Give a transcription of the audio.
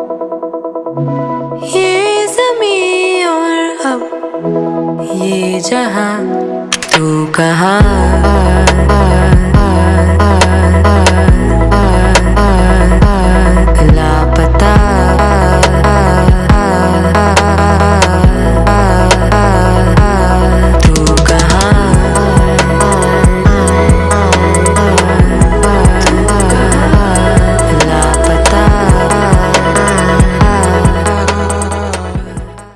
ये जमी और अब ये जहाँ तू कहा?